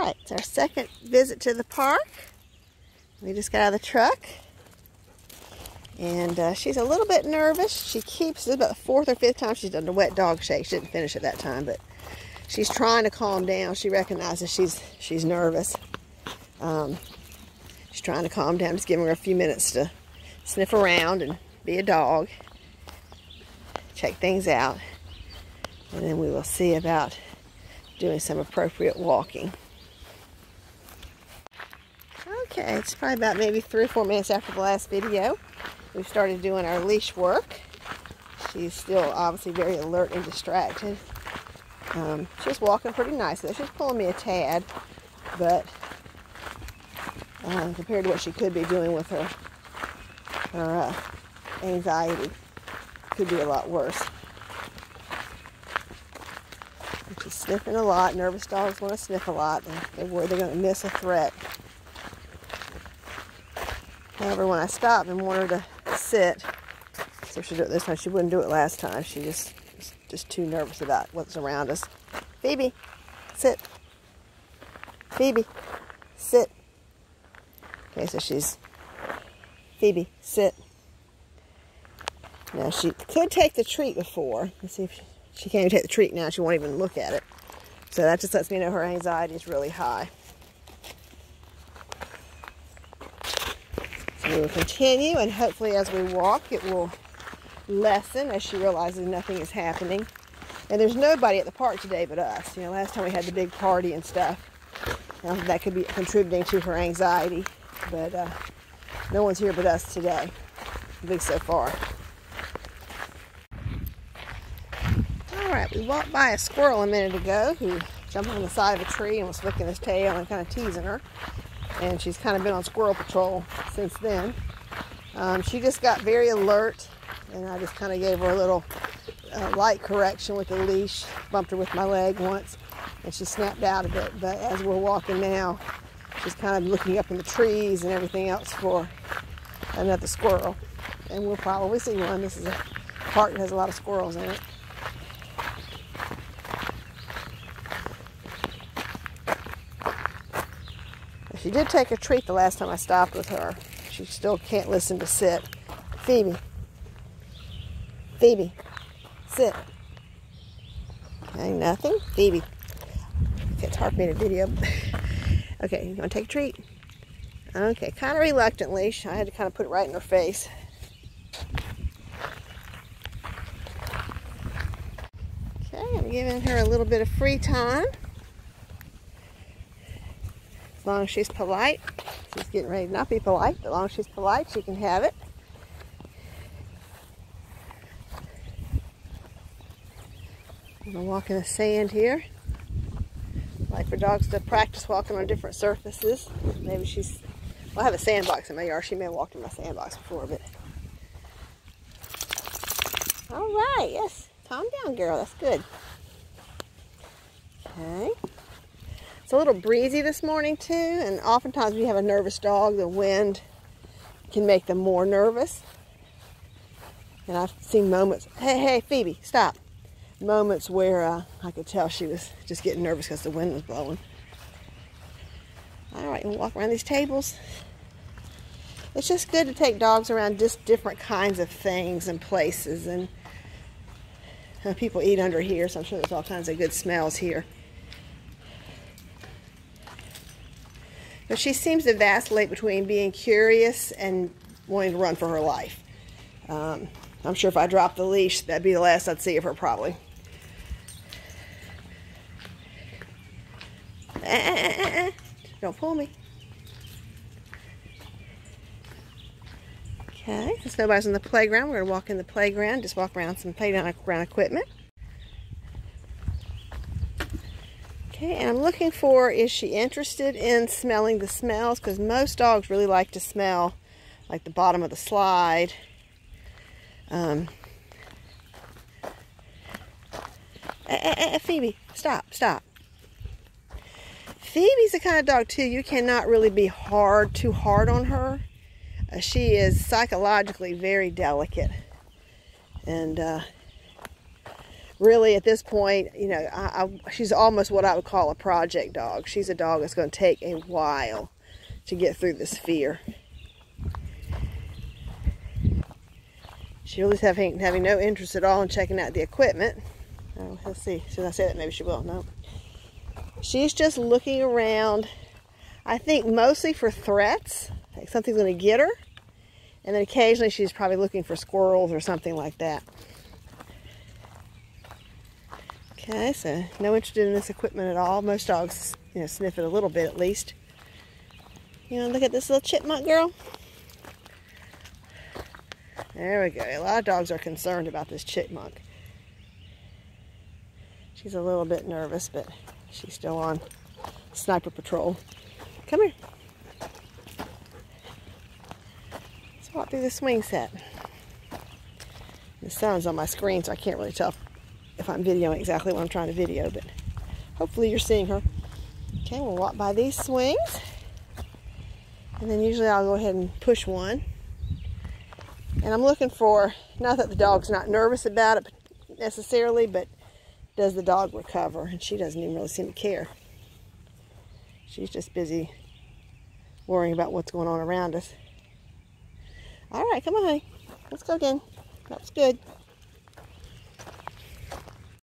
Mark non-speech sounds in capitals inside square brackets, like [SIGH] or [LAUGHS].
right, it's our second visit to the park. We just got out of the truck. And uh, she's a little bit nervous. She keeps, this about the fourth or fifth time she's done the wet dog shake. She didn't finish it that time, but she's trying to calm down. She recognizes she's she's nervous. Um, she's trying to calm down. Just giving her a few minutes to sniff around and be a dog. Check things out. And then we will see about doing some appropriate walking. Okay, it's probably about maybe three or four minutes after the last video. We've started doing our leash work. She's still obviously very alert and distracted. Um, she's walking pretty nicely. She's pulling me a tad, but uh, compared to what she could be doing with her her uh, anxiety, could be a lot worse. she's sniffing a lot. Nervous dogs want to sniff a lot. They're worried they're going to miss a threat. However, when I stopped and want her to sit, so she do it this time. She wouldn't do it last time. She just was just too nervous about what's around us. Phoebe, sit. Phoebe, sit. Okay, so she's Phoebe, sit. Now she could take the treat before. Let's see if she, she can't even take the treat now. She won't even look at it. So that just lets me know her anxiety is really high. Will continue and hopefully as we walk it will lessen as she realizes nothing is happening. And there's nobody at the park today but us. You know, last time we had the big party and stuff. Now, that could be contributing to her anxiety. But uh, no one's here but us today. At least so far. Alright, we walked by a squirrel a minute ago who jumped on the side of a tree and was flicking his tail and kind of teasing her and she's kind of been on squirrel patrol since then. Um, she just got very alert, and I just kind of gave her a little uh, light correction with the leash, bumped her with my leg once, and she snapped out of it. But as we're walking now, she's kind of looking up in the trees and everything else for another squirrel. And we'll probably see one. This is a park that has a lot of squirrels in it. She did take a treat the last time I stopped with her. She still can't listen to sit. Phoebe. Phoebe. Sit. Okay, nothing. Phoebe. It's hard for me to video. [LAUGHS] okay, you want to take a treat? Okay, kind of reluctantly. I had to kind of put it right in her face. Okay, I'm giving her a little bit of free time. As long as she's polite. She's getting ready to not be polite. As long as she's polite, she can have it. I'm to walk in the sand here. like for dogs to practice walking on different surfaces. Maybe she's, well, I have a sandbox in my yard. She may have walked in my sandbox before, but. All right, yes. Calm down, girl. That's good. Okay. It's a little breezy this morning too, and oftentimes you have a nervous dog, the wind can make them more nervous. And I've seen moments, hey, hey, Phoebe, stop. Moments where uh, I could tell she was just getting nervous because the wind was blowing. All right, we'll walk around these tables. It's just good to take dogs around just different kinds of things and places. And uh, people eat under here, so I'm sure there's all kinds of good smells here. But she seems to vacillate between being curious and wanting to run for her life. Um, I'm sure if I dropped the leash, that'd be the last I'd see of her probably. [LAUGHS] Don't pull me. Okay, since nobody's in the playground, we're going to walk in the playground, just walk around some playground equipment. Okay, and I'm looking for, is she interested in smelling the smells? Because most dogs really like to smell like the bottom of the slide. Um, eh, eh, eh, Phoebe, stop, stop. Phoebe's the kind of dog, too, you cannot really be hard, too hard on her. Uh, she is psychologically very delicate. And uh, really at this point, you know, I, I, she's almost what I would call a project dog. She's a dog that's going to take a while to get through this fear. She really having, having no interest at all in checking out the equipment. Oh, let's see. Should I say that? Maybe she will. No. She's just looking around, I think mostly for threats. Like something's going to get her. And then occasionally she's probably looking for squirrels or something like that. Okay, so no interested in this equipment at all. Most dogs, you know, sniff it a little bit at least. You know, look at this little chipmunk girl. There we go. A lot of dogs are concerned about this chipmunk. She's a little bit nervous, but she's still on sniper patrol. Come here. Let's walk through the swing set. The sun's on my screen, so I can't really tell if I'm videoing exactly what I'm trying to video, but hopefully you're seeing her. Okay, we'll walk by these swings. And then usually I'll go ahead and push one. And I'm looking for, not that the dog's not nervous about it necessarily, but does the dog recover? And she doesn't even really seem to care. She's just busy worrying about what's going on around us. All right, come on, honey. Let's go again. That's good.